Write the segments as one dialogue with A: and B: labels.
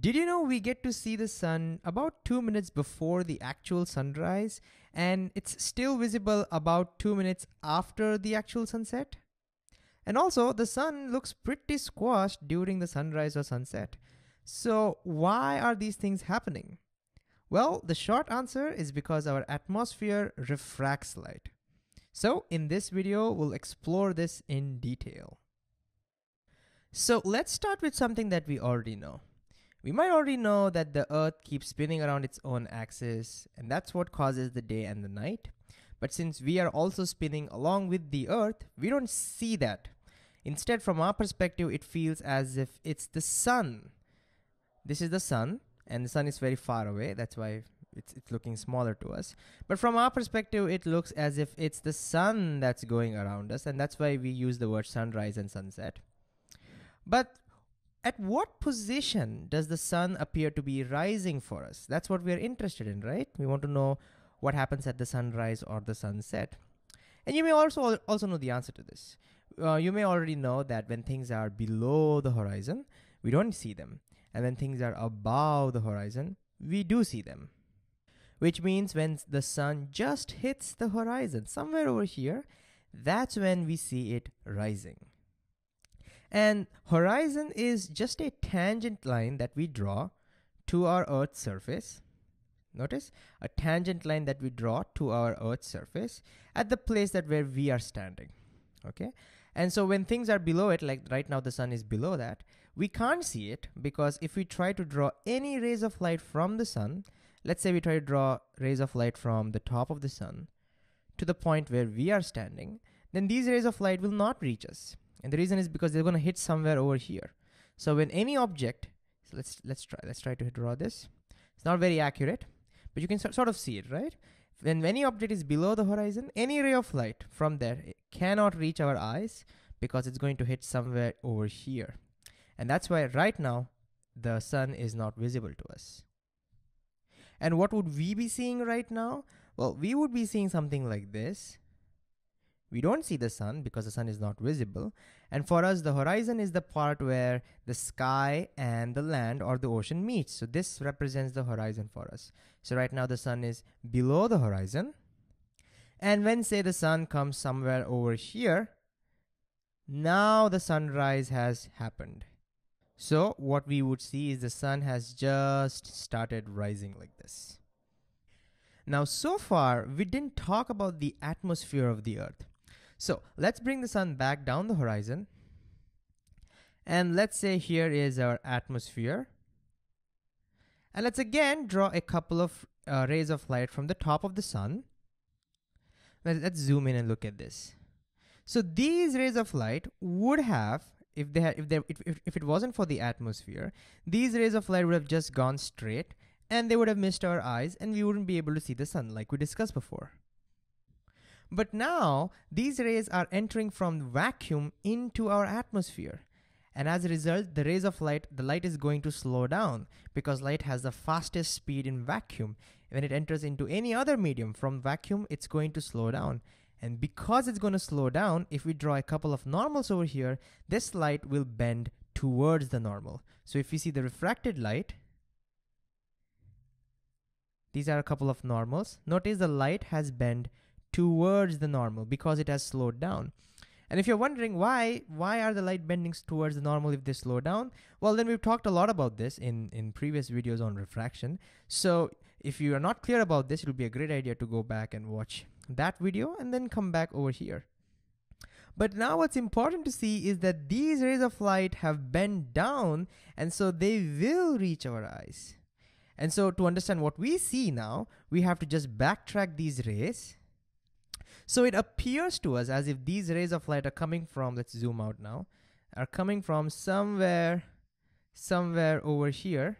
A: Did you know we get to see the sun about two minutes before the actual sunrise, and it's still visible about two minutes after the actual sunset? And also, the sun looks pretty squashed during the sunrise or sunset. So, why are these things happening? Well, the short answer is because our atmosphere refracts light. So, in this video, we'll explore this in detail. So, let's start with something that we already know. We might already know that the Earth keeps spinning around its own axis, and that's what causes the day and the night. But since we are also spinning along with the Earth, we don't see that. Instead, from our perspective, it feels as if it's the sun. This is the sun, and the sun is very far away. That's why it's, it's looking smaller to us. But from our perspective, it looks as if it's the sun that's going around us, and that's why we use the word sunrise and sunset. But at what position does the sun appear to be rising for us? That's what we're interested in, right? We want to know what happens at the sunrise or the sunset. And you may also also know the answer to this. Uh, you may already know that when things are below the horizon, we don't see them. And when things are above the horizon, we do see them. Which means when the sun just hits the horizon, somewhere over here, that's when we see it rising. And horizon is just a tangent line that we draw to our Earth's surface. Notice a tangent line that we draw to our Earth's surface at the place that where we are standing. Okay. And so when things are below it, like right now the sun is below that, we can't see it because if we try to draw any rays of light from the sun, let's say we try to draw rays of light from the top of the sun to the point where we are standing, then these rays of light will not reach us. And the reason is because they're going to hit somewhere over here. So when any object, so let's let's try let's try to draw this. It's not very accurate, but you can sort of see it, right? When any object is below the horizon, any ray of light from there cannot reach our eyes because it's going to hit somewhere over here. And that's why right now the sun is not visible to us. And what would we be seeing right now? Well, we would be seeing something like this. We don't see the sun because the sun is not visible. And for us, the horizon is the part where the sky and the land or the ocean meets. So this represents the horizon for us. So right now the sun is below the horizon. And when say the sun comes somewhere over here, now the sunrise has happened. So what we would see is the sun has just started rising like this. Now, so far, we didn't talk about the atmosphere of the earth. So let's bring the sun back down the horizon. And let's say here is our atmosphere. And let's again draw a couple of uh, rays of light from the top of the sun. Let's zoom in and look at this. So these rays of light would have, if they had, if they if, if it wasn't for the atmosphere, these rays of light would have just gone straight and they would have missed our eyes and we wouldn't be able to see the sun like we discussed before. But now these rays are entering from vacuum into our atmosphere. And as a result, the rays of light, the light is going to slow down because light has the fastest speed in vacuum. When it enters into any other medium from vacuum, it's going to slow down. And because it's going to slow down, if we draw a couple of normals over here, this light will bend towards the normal. So if you see the refracted light, these are a couple of normals. Notice the light has bent towards the normal because it has slowed down. And if you're wondering why, why are the light bendings towards the normal if they slow down? Well, then we've talked a lot about this in, in previous videos on refraction. So if you are not clear about this, it'll be a great idea to go back and watch that video and then come back over here. But now what's important to see is that these rays of light have bent down and so they will reach our eyes. And so to understand what we see now, we have to just backtrack these rays so it appears to us as if these rays of light are coming from, let's zoom out now, are coming from somewhere, somewhere over here,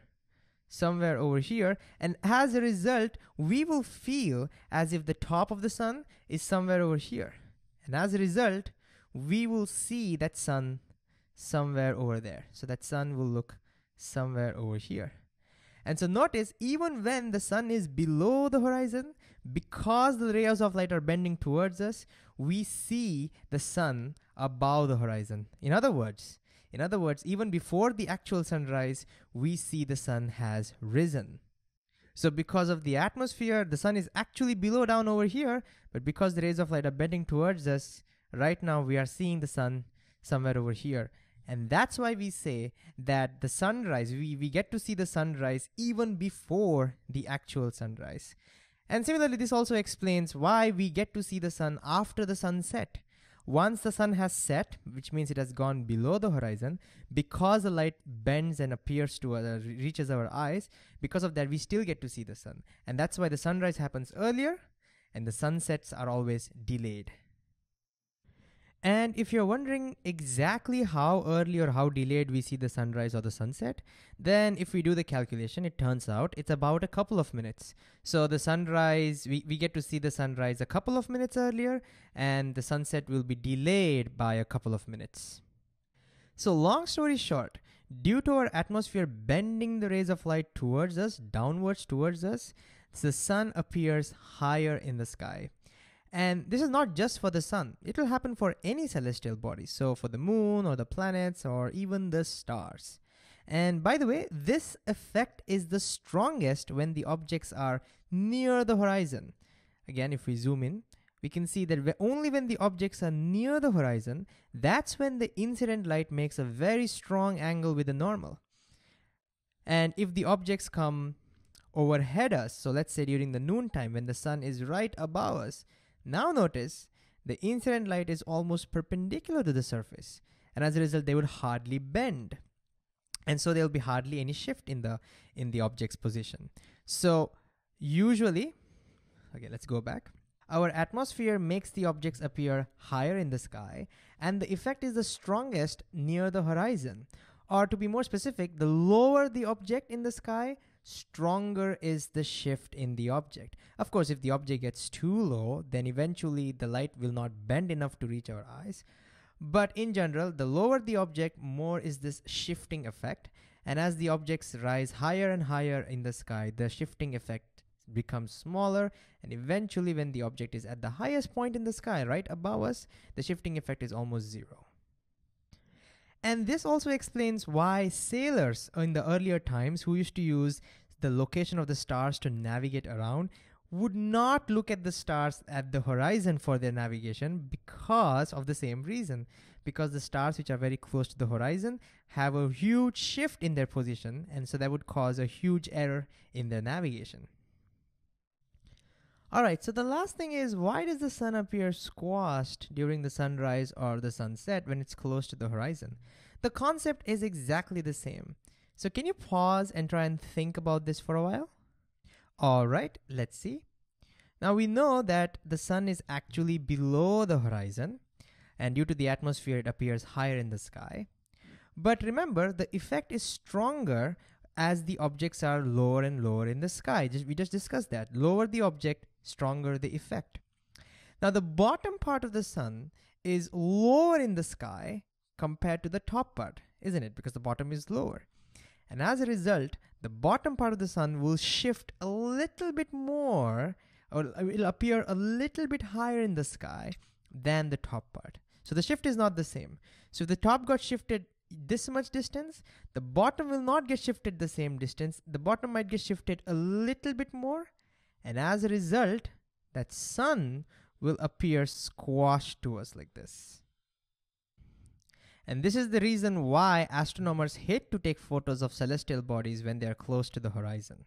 A: somewhere over here. And as a result, we will feel as if the top of the sun is somewhere over here. And as a result, we will see that sun somewhere over there. So that sun will look somewhere over here. And so notice even when the sun is below the horizon, because the rays of light are bending towards us, we see the sun above the horizon. In other words, In other words, even before the actual sunrise, we see the sun has risen. So because of the atmosphere, the sun is actually below down over here, but because the rays of light are bending towards us, right now we are seeing the sun somewhere over here. And that's why we say that the sunrise, we, we get to see the sunrise even before the actual sunrise. And similarly, this also explains why we get to see the sun after the sunset. Once the sun has set, which means it has gone below the horizon, because the light bends and appears to uh, reaches our eyes, because of that we still get to see the sun. And that's why the sunrise happens earlier and the sunsets are always delayed. And if you're wondering exactly how early or how delayed we see the sunrise or the sunset, then if we do the calculation, it turns out it's about a couple of minutes. So the sunrise, we, we get to see the sunrise a couple of minutes earlier, and the sunset will be delayed by a couple of minutes. So long story short, due to our atmosphere bending the rays of light towards us, downwards towards us, the sun appears higher in the sky. And this is not just for the sun, it will happen for any celestial body. So, for the moon or the planets or even the stars. And by the way, this effect is the strongest when the objects are near the horizon. Again, if we zoom in, we can see that only when the objects are near the horizon, that's when the incident light makes a very strong angle with the normal. And if the objects come overhead us, so let's say during the noontime when the sun is right above us, now notice the incident light is almost perpendicular to the surface and as a result they would hardly bend. And so there'll be hardly any shift in the in the object's position. So usually okay let's go back. Our atmosphere makes the objects appear higher in the sky and the effect is the strongest near the horizon. Or to be more specific the lower the object in the sky stronger is the shift in the object. Of course, if the object gets too low, then eventually the light will not bend enough to reach our eyes. But in general, the lower the object, more is this shifting effect. And as the objects rise higher and higher in the sky, the shifting effect becomes smaller. And eventually, when the object is at the highest point in the sky, right above us, the shifting effect is almost zero. And this also explains why sailors in the earlier times who used to use the location of the stars to navigate around would not look at the stars at the horizon for their navigation because of the same reason. Because the stars, which are very close to the horizon, have a huge shift in their position, and so that would cause a huge error in their navigation. All right, so the last thing is why does the sun appear squashed during the sunrise or the sunset when it's close to the horizon? The concept is exactly the same. So can you pause and try and think about this for a while? All right, let's see. Now we know that the sun is actually below the horizon and due to the atmosphere it appears higher in the sky. But remember the effect is stronger as the objects are lower and lower in the sky. Just, we just discussed that. Lower the object, stronger the effect. Now, the bottom part of the sun is lower in the sky compared to the top part, isn't it? Because the bottom is lower. And as a result, the bottom part of the sun will shift a little bit more, or it'll appear a little bit higher in the sky than the top part. So the shift is not the same. So if the top got shifted this much distance, the bottom will not get shifted the same distance. The bottom might get shifted a little bit more, and as a result, that sun will appear squashed to us like this. And this is the reason why astronomers hate to take photos of celestial bodies when they are close to the horizon.